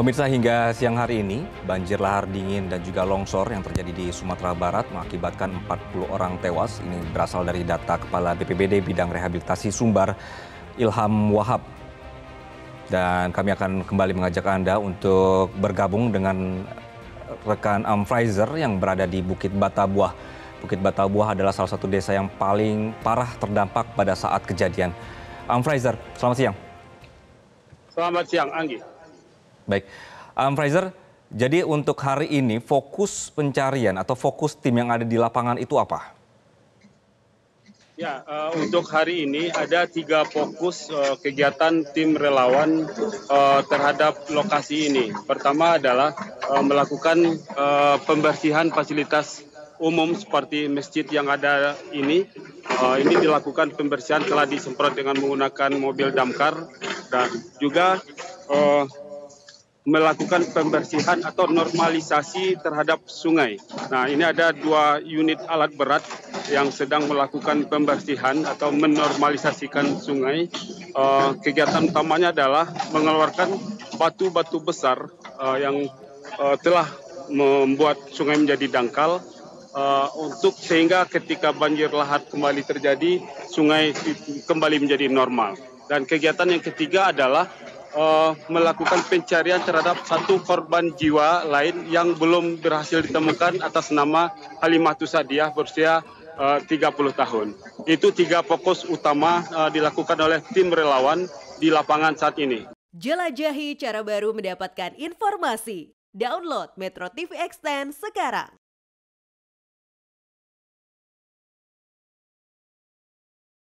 Pemirsa hingga siang hari ini, banjir lahar dingin dan juga longsor yang terjadi di Sumatera Barat mengakibatkan 40 orang tewas. Ini berasal dari data Kepala BPBD Bidang Rehabilitasi Sumbar, Ilham Wahab. Dan kami akan kembali mengajak Anda untuk bergabung dengan rekan Amfrizer yang berada di Bukit Batabuah. Bukit Batabuah adalah salah satu desa yang paling parah terdampak pada saat kejadian. Amfrizer, selamat siang. Selamat siang, Anggi. Baik, um, Fraser, jadi untuk hari ini fokus pencarian atau fokus tim yang ada di lapangan itu apa? Ya, uh, untuk hari ini ada tiga fokus uh, kegiatan tim relawan uh, terhadap lokasi ini. Pertama adalah uh, melakukan uh, pembersihan fasilitas umum seperti masjid yang ada ini. Uh, ini dilakukan pembersihan telah disemprot dengan menggunakan mobil damkar dan juga uh, melakukan pembersihan atau normalisasi terhadap sungai. Nah, ini ada dua unit alat berat yang sedang melakukan pembersihan atau menormalisasikan sungai. Uh, kegiatan utamanya adalah mengeluarkan batu-batu besar uh, yang uh, telah membuat sungai menjadi dangkal uh, untuk sehingga ketika banjir lahar kembali terjadi, sungai kembali menjadi normal. Dan kegiatan yang ketiga adalah uh, melakukan pencarian terhadap satu korban jiwa lain yang belum berhasil ditemukan atas nama Halimah Sadiah berusia uh, 30 tahun. Itu tiga fokus utama uh, dilakukan oleh tim relawan di lapangan saat ini. Jelajahi cara baru mendapatkan informasi. Download Metro TV Extend sekarang.